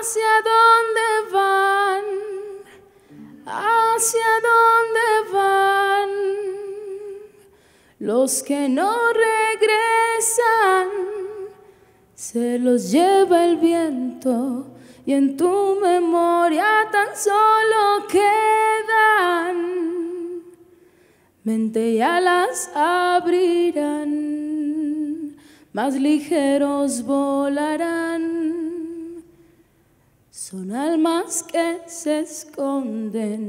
hacia dónde van, hacia dónde van los que no regresan, se los lleva el viento y en tu memoria tan solo quedan, mente ya las abrirán, más ligeros volarán. Son almas que se esconden,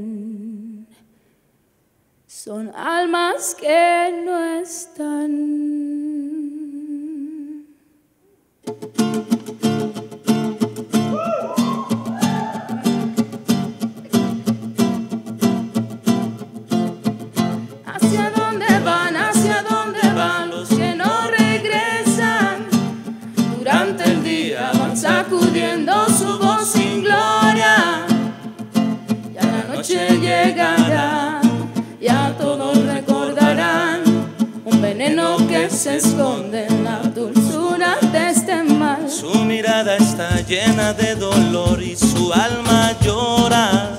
son almas que no están. ¿Hacia que se esconde en la dulzura de este mal. Su mirada está llena de dolor y su alma llora.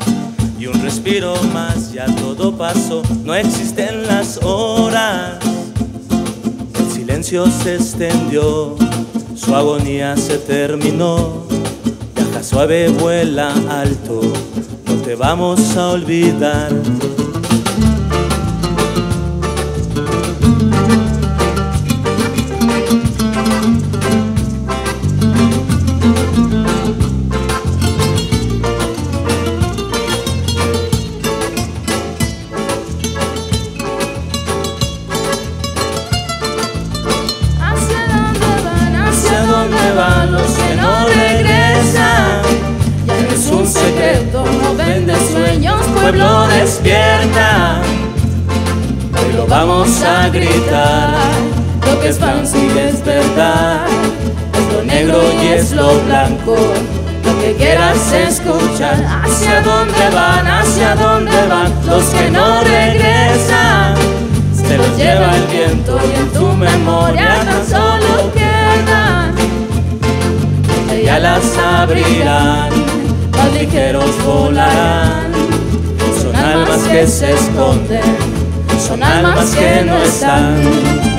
Y un respiro más, ya todo pasó, no existen las horas. El silencio se extendió, su agonía se terminó. Viaja suave, vuela alto, no te vamos a olvidar. Los que no regresan? Ya no es un secreto, no vende sueños, pueblo despierta. Hoy lo vamos a gritar, lo que es y es verdad. Es lo negro y es lo blanco, lo que quieras escuchar. ¿Hacia dónde van? ¿Hacia dónde van los que no regresan? Y alas abrirán, más ligeros volarán. Son almas que se esconden, son almas que no están.